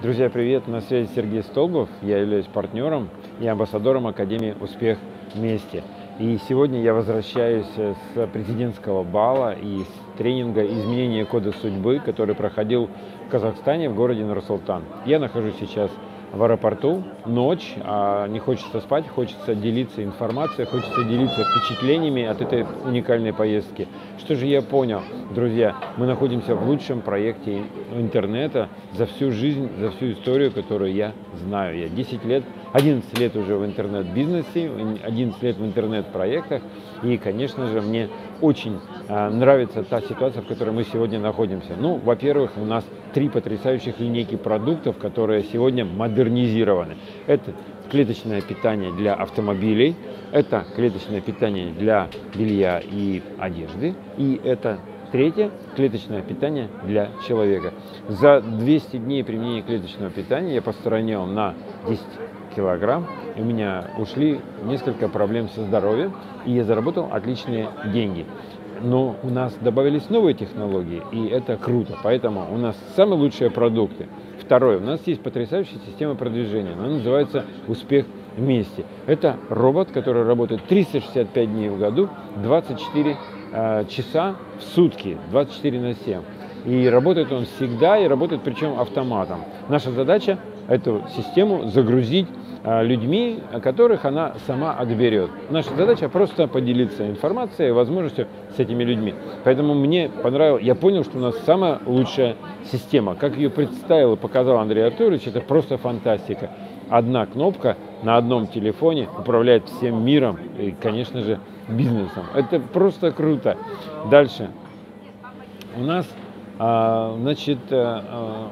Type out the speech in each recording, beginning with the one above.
Друзья, привет! На связи Сергей Столбов. Я являюсь партнером и амбассадором Академии «Успех вместе». И сегодня я возвращаюсь с президентского бала и с тренинга «Изменение кода судьбы», который проходил в Казахстане, в городе Нур-Султан. Я нахожусь сейчас в аэропорту, ночь, а не хочется спать, хочется делиться информацией, хочется делиться впечатлениями от этой уникальной поездки. Что же я понял, друзья, мы находимся в лучшем проекте интернета за всю жизнь, за всю историю, которую я знаю. Я 10 лет, 11 лет уже в интернет-бизнесе, 11 лет в интернет-проектах, и, конечно же, мне очень э, нравится та ситуация, в которой мы сегодня находимся. Ну, во-первых, у нас три потрясающих линейки продуктов, которые сегодня модернизированы. Это клеточное питание для автомобилей, это клеточное питание для белья и одежды, и это Третье – клеточное питание для человека. За 200 дней применения клеточного питания я постранил на 10 килограмм. У меня ушли несколько проблем со здоровьем, и я заработал отличные деньги. Но у нас добавились новые технологии, и это круто. Поэтому у нас самые лучшие продукты. Второе, у нас есть потрясающая система продвижения. Она называется «Успех вместе». Это робот, который работает 365 дней в году, 24 э, часа в сутки, 24 на 7. И работает он всегда, и работает причем автоматом. Наша задача эту систему загрузить а, людьми, которых она сама отберет. Наша задача просто поделиться информацией и возможностью с этими людьми. Поэтому мне понравилось, я понял, что у нас самая лучшая система. Как ее представил и показал Андрей Артурович, это просто фантастика. Одна кнопка на одном телефоне управляет всем миром и, конечно же, бизнесом. Это просто круто. Дальше. У нас, значит, а,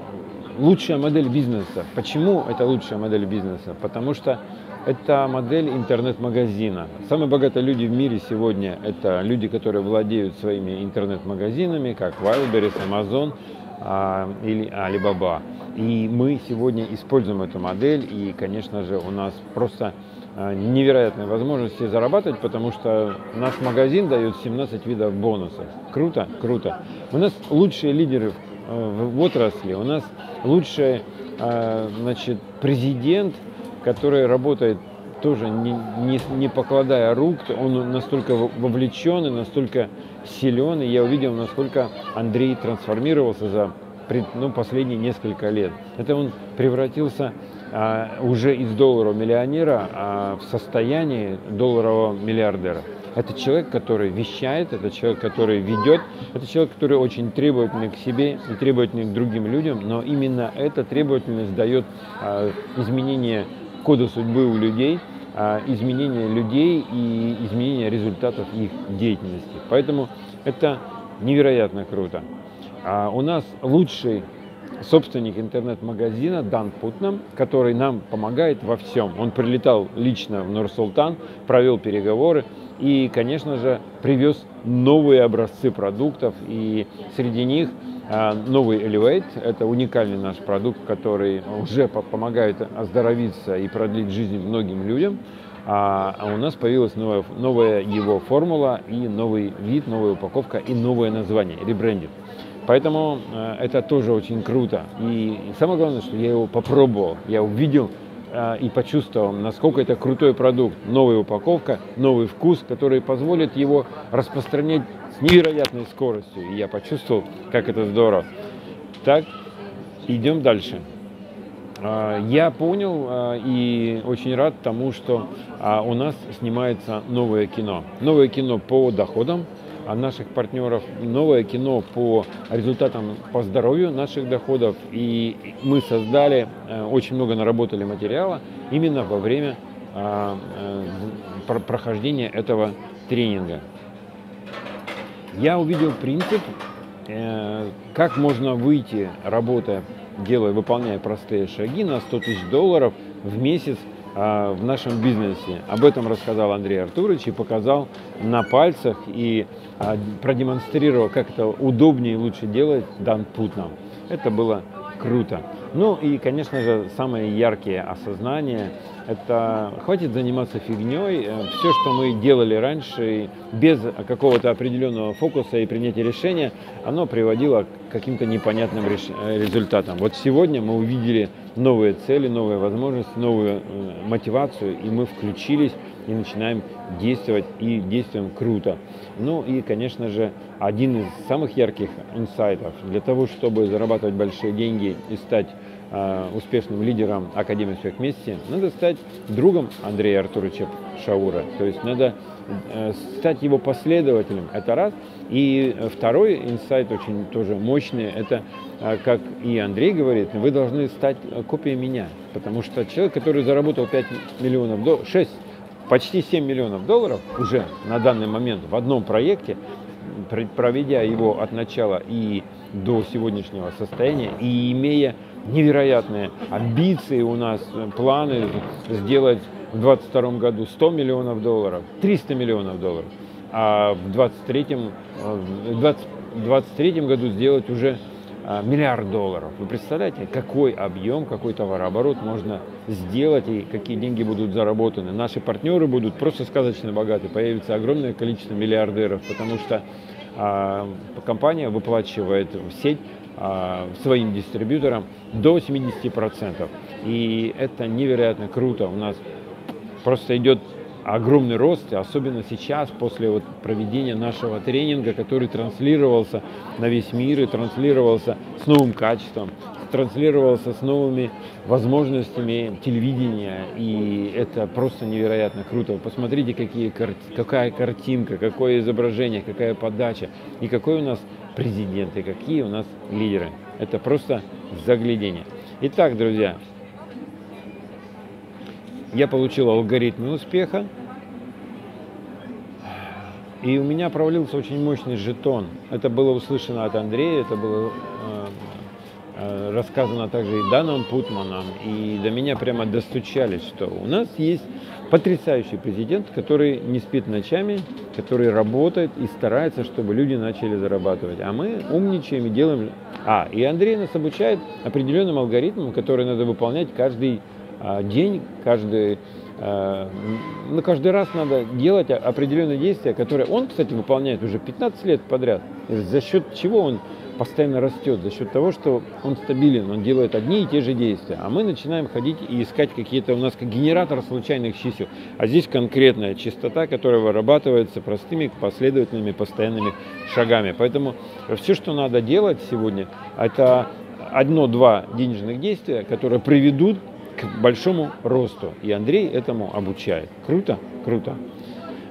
лучшая модель бизнеса. Почему это лучшая модель бизнеса? Потому что это модель интернет-магазина. Самые богатые люди в мире сегодня – это люди, которые владеют своими интернет-магазинами, как Wildberries, Amazon а, или Alibaba. И мы сегодня используем эту модель, и, конечно же, у нас просто а, невероятные возможности зарабатывать, потому что наш магазин дает 17 видов бонусов. Круто, круто. У нас лучшие лидеры Э, в отрасли. У нас лучший э, значит, президент, который работает тоже не, не, не покладая рук, он настолько вовлечен и настолько силен, и я увидел, насколько Андрей трансформировался за ну, последние несколько лет. Это он превратился уже из долларового миллионера а, в состояние долларового миллиардера. Это человек, который вещает, это человек, который ведет, это человек, который очень требовательный к себе и требовательный к другим людям, но именно эта требовательность дает а, изменение кода судьбы у людей, а, изменение людей и изменение результатов их деятельности. Поэтому это невероятно круто. А у нас лучший собственник интернет-магазина Дан Путнам, который нам помогает во всем. Он прилетал лично в Нур-Султан, провел переговоры и, конечно же, привез новые образцы продуктов. И среди них а, новый Elevate. Это уникальный наш продукт, который уже помогает оздоровиться и продлить жизнь многим людям. А, а у нас появилась новая, новая его формула и новый вид, новая упаковка и новое название, ребрендинг. Поэтому э, это тоже очень круто. И самое главное, что я его попробовал, я увидел э, и почувствовал, насколько это крутой продукт. Новая упаковка, новый вкус, который позволит его распространять с невероятной скоростью. И я почувствовал, как это здорово. Так, идем дальше. Э, я понял и очень рад тому, что у нас снимается новое кино. Новое кино по доходам, наших партнеров, новое кино по результатам по здоровью наших доходов. И мы создали, э, очень много наработали материала именно во время а, э, прохождения этого тренинга. Я увидел принцип, э, как можно выйти, работая, делая, выполняя простые шаги на 100 тысяч долларов в месяц а, в нашем бизнесе. Об этом рассказал Андрей Артурович и показал на пальцах и а, продемонстрировал, как это удобнее и лучше делать Дан Путнам. Это было круто. Ну и, конечно же, самые яркие осознания – это хватит заниматься фигней. Э, Все, что мы делали раньше, без какого-то определенного фокуса и принятия решения, оно приводило к каким-то непонятным э, результатам. Вот сегодня мы увидели новые цели, новые возможности, новую э, мотивацию, и мы включились и начинаем действовать, и действуем круто. Ну и, конечно же, один из самых ярких инсайтов для того, чтобы зарабатывать большие деньги и стать э, успешным лидером Академии «Успех вместе», надо стать другом Андрея Артуровича Шаура. То есть надо э, стать его последователем, это раз. И второй инсайт очень тоже мощный, это, э, как и Андрей говорит, вы должны стать копией меня. Потому что человек, который заработал 5 миллионов, до 6 почти 7 миллионов долларов уже на данный момент в одном проекте, проведя его от начала и до сегодняшнего состояния, и имея невероятные амбиции у нас, планы сделать в 2022 году 100 миллионов долларов, 300 миллионов долларов, а в 2023, в 2023 году сделать уже миллиард долларов. Вы представляете, какой объем, какой товарооборот можно сделать и какие деньги будут заработаны. Наши партнеры будут просто сказочно богаты, появится огромное количество миллиардеров, потому что а, компания выплачивает в сеть а, своим дистрибьюторам до 70%. И это невероятно круто. У нас просто идет огромный рост, особенно сейчас, после вот проведения нашего тренинга, который транслировался на весь мир и транслировался с новым качеством, транслировался с новыми возможностями телевидения, и это просто невероятно круто. Посмотрите, какие, какая картинка, какое изображение, какая подача, и какой у нас президент, и какие у нас лидеры. Это просто заглядение. Итак, друзья, я получил алгоритмы успеха, и у меня провалился очень мощный жетон. Это было услышано от Андрея, это было э, э, рассказано также и Даном Путманом, и до меня прямо достучались, что у нас есть потрясающий президент, который не спит ночами, который работает и старается, чтобы люди начали зарабатывать. А мы умничаем и делаем... А, и Андрей нас обучает определенным алгоритмам, которые надо выполнять каждый день, каждый, а, ну, каждый раз надо делать определенные действия, которые он, кстати, выполняет уже 15 лет подряд. За счет чего он постоянно растет? За счет того, что он стабилен, он делает одни и те же действия. А мы начинаем ходить и искать какие-то у нас как генератор случайных чисел. А здесь конкретная частота, которая вырабатывается простыми, последовательными, постоянными шагами. Поэтому все, что надо делать сегодня, это одно-два денежных действия, которые приведут к большому росту. И Андрей этому обучает. Круто? Круто.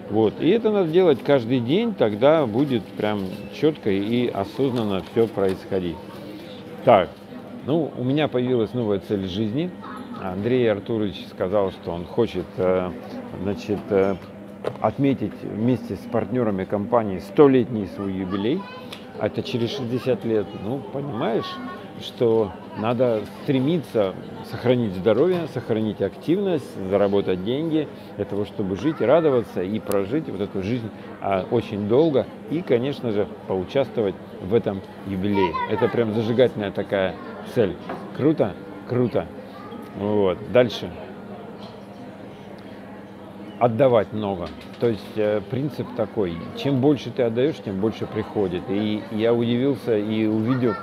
Вот. И это надо делать каждый день, тогда будет прям четко и осознанно все происходить. Так, ну, у меня появилась новая цель жизни. Андрей Артурович сказал, что он хочет, э, значит, э, отметить вместе с партнерами компании столетний свой юбилей. Это через 60 лет. Ну, понимаешь, что надо стремиться сохранить здоровье, сохранить активность, заработать деньги для того, чтобы жить, радоваться и прожить вот эту жизнь а, очень долго и, конечно же, поучаствовать в этом юбилее. Это прям зажигательная такая цель. Круто? Круто. Вот. Дальше. Отдавать много. То есть э, принцип такой, чем больше ты отдаешь, тем больше приходит. И я удивился и увидел,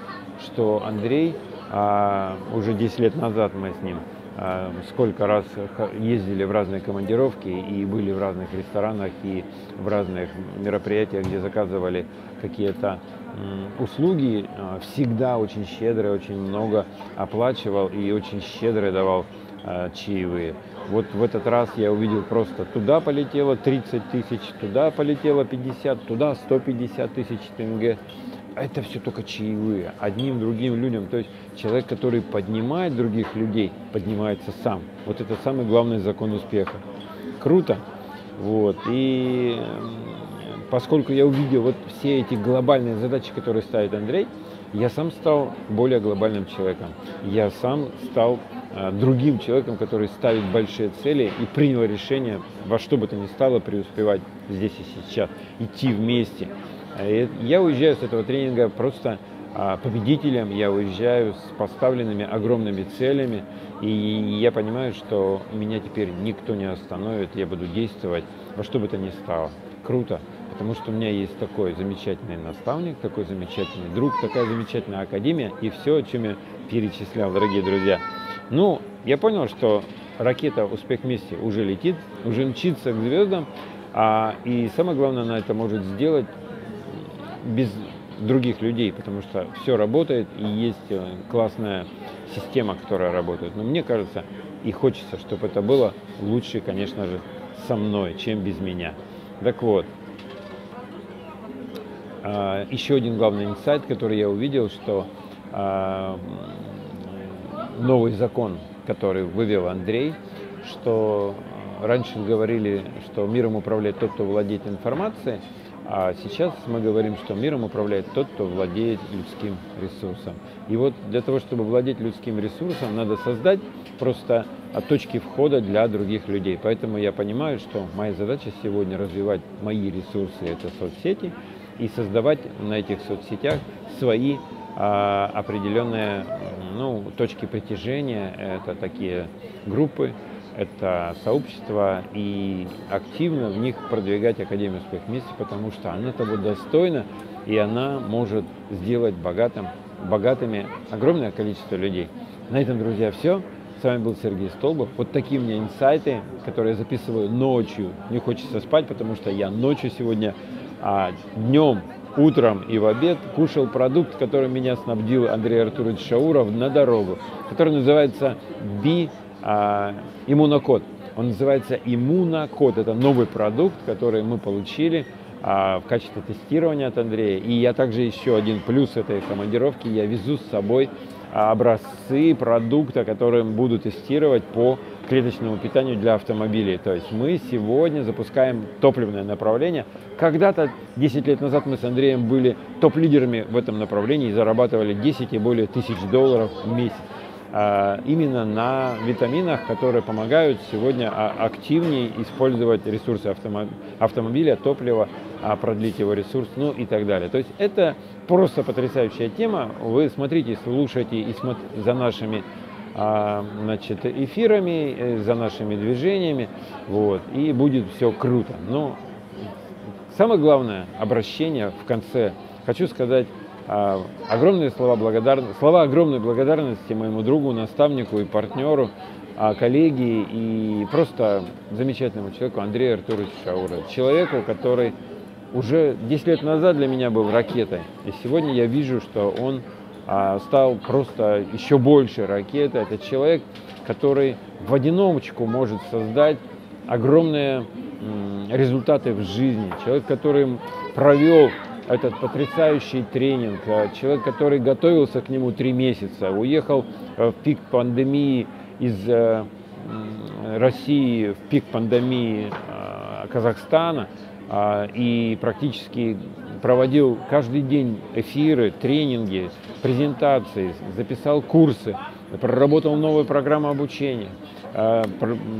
что Андрей, а, уже 10 лет назад мы с ним а, сколько раз ездили в разные командировки и были в разных ресторанах и в разных мероприятиях, где заказывали какие-то услуги, а, всегда очень щедро, очень много оплачивал и очень щедро давал чаевые. Вот в этот раз я увидел просто туда полетело 30 тысяч, туда полетело 50, туда 150 тысяч тенге это все только чаевые, одним другим людям. То есть человек, который поднимает других людей, поднимается сам. Вот это самый главный закон успеха. Круто. Вот. И поскольку я увидел вот все эти глобальные задачи, которые ставит Андрей, я сам стал более глобальным человеком. Я сам стал э, другим человеком, который ставит большие цели и принял решение во что бы то ни стало преуспевать здесь и сейчас, идти вместе. Э, я уезжаю с этого тренинга просто а, победителем, я уезжаю с поставленными огромными целями, и я понимаю, что меня теперь никто не остановит, я буду действовать во что бы то ни стало. Круто, потому что у меня есть такой замечательный наставник, такой замечательный друг, такая замечательная академия и все, о чем я перечислял, дорогие друзья. Ну, я понял, что ракета «Успех вместе» уже летит, уже мчится к звездам, а, и самое главное, она это может сделать без других людей, потому что все работает и есть э, классная система, которая работает. Но мне кажется и хочется, чтобы это было лучше, конечно же, со мной, чем без меня. Так вот, еще один главный инсайт, который я увидел, что а, новый закон, который вывел Андрей, что раньше говорили, что миром управляет тот, кто владеет информацией, а сейчас мы говорим, что миром управляет тот, кто владеет людским ресурсом. И вот для того, чтобы владеть людским ресурсом, надо создать просто точки входа для других людей. Поэтому я понимаю, что моя задача сегодня развивать мои ресурсы, это соцсети, и создавать на этих соцсетях свои а, определенные ну, точки притяжения. Это такие группы, это сообщество и активно в них продвигать Академию успех вместе, потому что она того достойна, и она может сделать богатым, богатыми огромное количество людей. На этом, друзья, все. С вами был Сергей Столбов. Вот такие у меня инсайты, которые я записываю ночью. Не хочется спать, потому что я ночью сегодня, а днем, утром и в обед кушал продукт, который меня снабдил Андрей Артурович Шауров на дорогу, который называется Би а, иммунокод. Он называется иммунокод. Это новый продукт, который мы получили а, в качестве тестирования от Андрея. И я также еще один плюс этой командировки, я везу с собой образцы продукта, которые буду тестировать по клеточному питанию для автомобилей. То есть мы сегодня запускаем топливное направление. Когда-то, 10 лет назад, мы с Андреем были топ-лидерами в этом направлении и зарабатывали 10 и более тысяч долларов в месяц. А, именно на витаминах, которые помогают сегодня а, активнее использовать ресурсы автомобиля, топлива, а, продлить его ресурс, ну и так далее. То есть это просто потрясающая тема. Вы смотрите, слушайте и смотрите за нашими значит, эфирами, э, за нашими движениями, вот, и будет все круто. Но самое главное обращение в конце хочу сказать а, огромные слова благодарности, слова огромной благодарности моему другу, наставнику и партнеру, а, коллеге и просто замечательному человеку Андрею Артуровичу Шаура. Человеку, который уже 10 лет назад для меня был ракетой. И сегодня я вижу, что он а, стал просто еще больше ракетой. Это человек, который в одиночку может создать огромные результаты в жизни. Человек, который провел этот потрясающий тренинг. Э, человек, который готовился к нему три месяца, уехал э, в пик пандемии из э, России, в пик пандемии Казахстана и практически проводил каждый день эфиры, тренинги, презентации, записал курсы, проработал новую программу обучения. Э,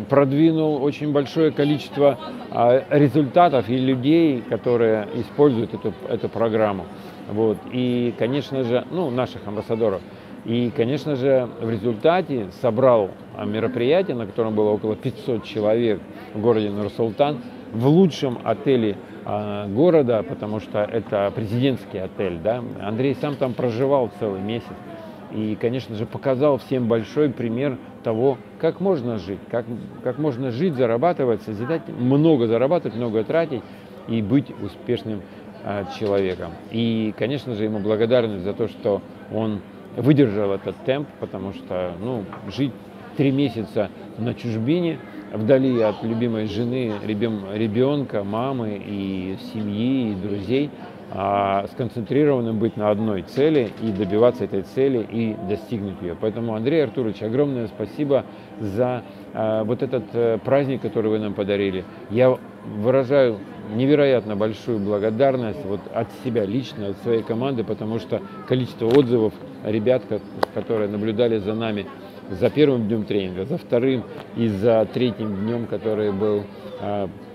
продвинул очень большое количество а, результатов и людей, которые используют эту, эту программу. Вот. И, конечно же, ну, наших амбассадоров. И, конечно же, в результате собрал а, мероприятие, на котором было около 500 человек в городе Нур-Султан, в лучшем отеле города, потому что это президентский отель. Да? Андрей сам там проживал целый месяц. И, конечно же, показал всем большой пример того, как можно жить, как, как можно жить, зарабатывать, созидать, много зарабатывать, много тратить и быть успешным э, человеком. И, конечно же, ему благодарность за то, что он выдержал этот темп, потому что ну, жить три месяца на чужбине, вдали от любимой жены, ребенка, мамы и семьи, и друзей – а сконцентрированным быть на одной цели и добиваться этой цели и достигнуть ее. Поэтому, Андрей Артурович, огромное спасибо за а, вот этот а, праздник, который вы нам подарили. Я выражаю невероятно большую благодарность вот от себя лично, от своей команды, потому что количество отзывов ребят, которые наблюдали за нами за первым днем тренинга, за вторым и за третьим днем, который был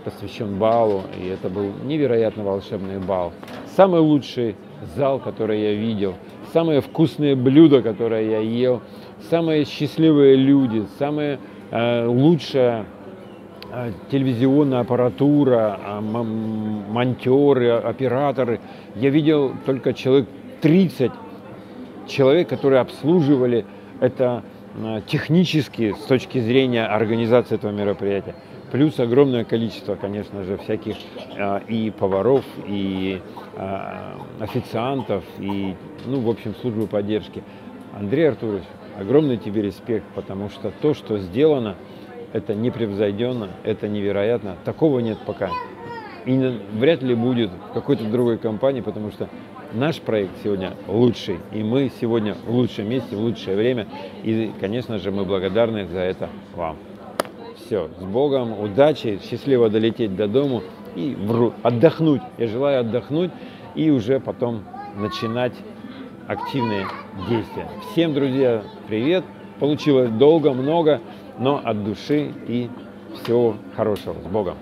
посвящен балу, и это был невероятно волшебный бал. Самый лучший зал, который я видел, самые вкусные блюда, которые я ел, самые счастливые люди, самая э, лучшая э, телевизионная аппаратура, э, монтеры, операторы. Я видел только человек 30 человек, которые обслуживали это технически с точки зрения организации этого мероприятия. Плюс огромное количество, конечно же, всяких э, и поваров, и э, официантов, и, ну, в общем, службы поддержки. Андрей Артурович, огромный тебе респект, потому что то, что сделано, это непревзойденно, это невероятно. Такого нет пока. И вряд ли будет в какой-то другой компании, потому что наш проект сегодня лучший, и мы сегодня в лучшем месте, в лучшее время. И, конечно же, мы благодарны за это вам. Все, с Богом, удачи, счастливо долететь до дому и отдохнуть. Я желаю отдохнуть и уже потом начинать активные действия. Всем, друзья, привет. Получилось долго, много, но от души и всего хорошего. С Богом.